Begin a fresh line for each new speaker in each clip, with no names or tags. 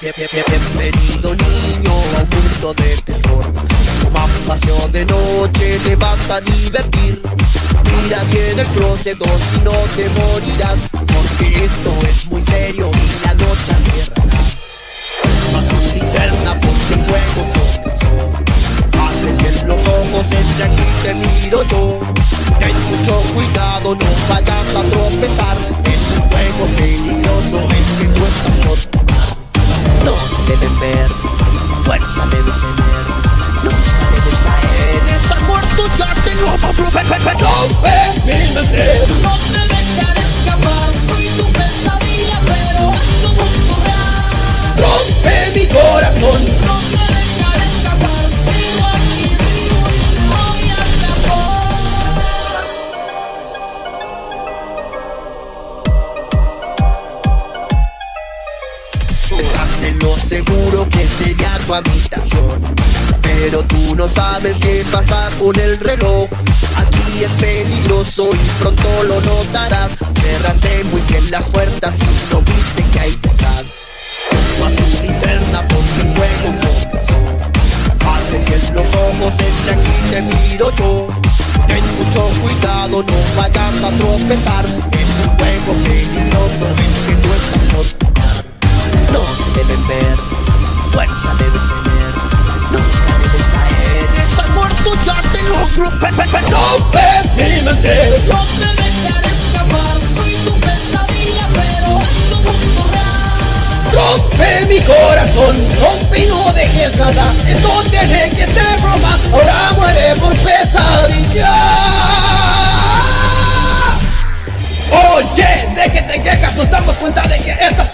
Bienvenido niño a un mundo de terror. Como paseo de noche te vas a divertir. Mira bien el closet y no te morirás Porque esto es muy serio y la noche aterrará A tu linterna ponte en juego comenzó Abre bien los ojos desde aquí te miro yo. Ten mucho cuidado, no vayas a tropezar ver, fuerza debes tener. Nunca debes caer, estás muerto, ya te lo rompe mi mente.
No te dejaré escapar, soy tu pesadilla, pero es tu mundo real.
Rompe mi corazón Pensaste lo seguro que sería tu habitación. Pero tú no sabes qué pasa con el reloj. Aquí es peligroso y pronto lo notarás. Cerraste muy bien las puertas y no viste que hay detrás. A tu linterna ponte en juego comenzó Abre bien los ojos, desde aquí te miro yo. Ten mucho cuidado, no vayas a tropezar. Es un juego peligroso en que tú estás no ver, fuerza debes tener, nunca debes caer. Estás muerto, ya te lo rompe mi mente.
No te dejaré escapar, soy tu pesadilla, pero es tu mundo real.
Rompe mi corazón, rompe y no dejes nada. Esto tiene que ser broma, ahora muere por pesadilla. Oye, ¿de qué te quejas? Nos damos cuenta de que padres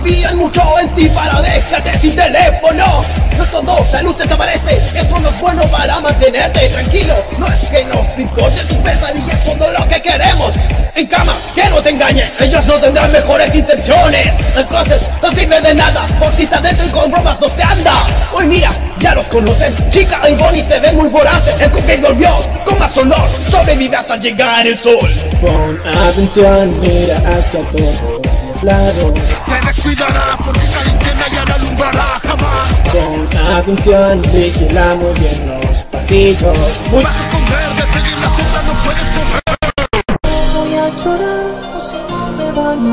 confían mucho en ti para dejarte sin teléfono. No es todo, la luz desaparece. Esto no es bueno para mantenerte tranquilo. No es que nos importe tu pesadilla Es todo lo que queremos En cama, que no te engañe. Ellos no tendrán mejores intenciones. El closet no sirve de nada. Foxy está dentro y con bromas no se anda. Hoy mira, ya los conocen. Chica y Bonnie se ven muy voraces. El cookie volvió con más olor Sobrevive hasta llegar el sol.
Pon atención, mira hacia todos los lados.
Debes cuidará porque esa linterna ya no alumbrará jamás.
Pon atención, vigila muy bien los pasillos.
Vas a esconder, de la sombra no puedes correr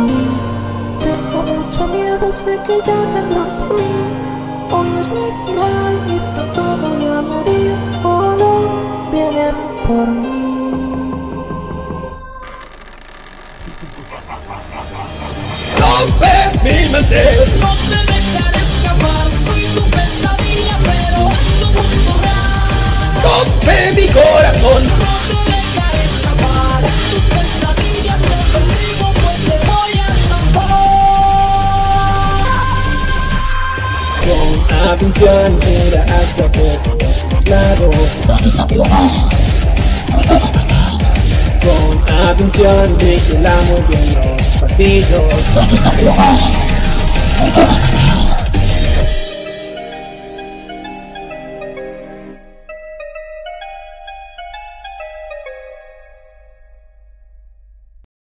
a Tengo mucho miedo, sé que ya vendrán por mí Hoy es mi final y pronto voy a morir. Oh no, vienen por mí.
Rompe mi mente.
No te dejaré escapar, soy tu pesadilla, pero es tu mundo real.
Rompe mi corazón
Pon atención, mira hacia todos los lados. Pon atención, vigila muy bien los pasillos.